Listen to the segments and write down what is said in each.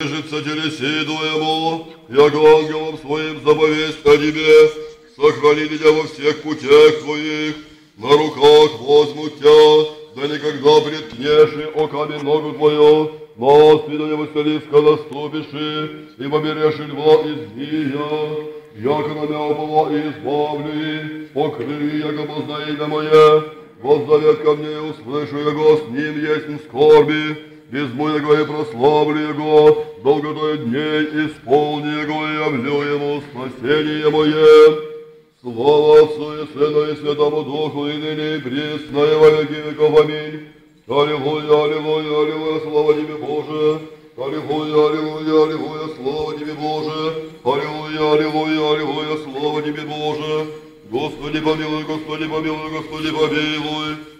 Житься телеси твоему, яко ангелом своим заповесть о тебе, сохрани тебя во всех путях твоих, на руках возьмут тебя, да никогда преткнешь и о камень ногу твою, на спидание Василиска наступишь, и поберешь льва и змея, яко на меня упала и избавлю, покрыли, яко познай имя мое, воззовет ко мне, и услышу его, с ним есть скорби, без моего и прославлю Его, долготой дней исполни Его и явлю Ему спасение мое. Слава Отцу и Сыну и Святому Духу, и ныне и присно, и во веки веков. Аминь. Аллилуйя, аллилуйя, аллилуйя, слава Тебе, Боже. Аллилуйя, аллилуйя, аллилуйя, слава Тебе, Боже. Аллилуйя, аллилуйя, аллилуйя, слава Тебе, Боже. Господи помилуй, Господи помилуй, Господи помилуй.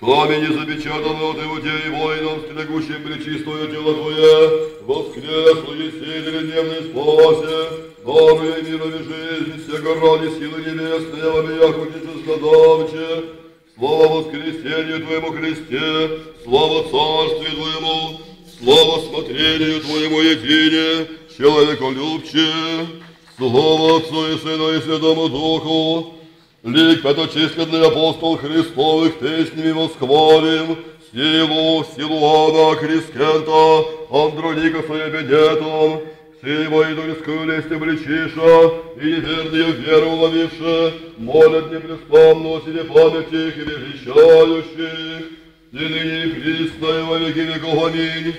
Камень запечатанный от иудеи воинов, стригущим пречистое тело Твое, воскресло есенили дневной спасе, даруя миром и жизнь, всего ради силы небесной, во хочется сладавче. Слава воскресению Твоему Христе, слава Царствию Твоему, слава смотрению Твоему едине, человеколюбче, слава Отцу и Сыну и Святому Духу, Лик пяточисленный апостол Христовых песнями восхвалим, силу Силуана Крискента, Андроника Соебедетом, сего идольскую лесть обличиша, и неверную веру уловивши, молят непрестанно о себе памяти их и величающих, и ныне и присно, и во веки веков. Аминь.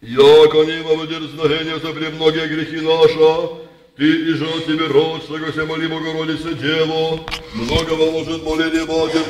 Яко не во дерзновение за премногие грехи наша, ты и жал тебе род, что ся моли Богородице Деву, много поможет моление Матерь,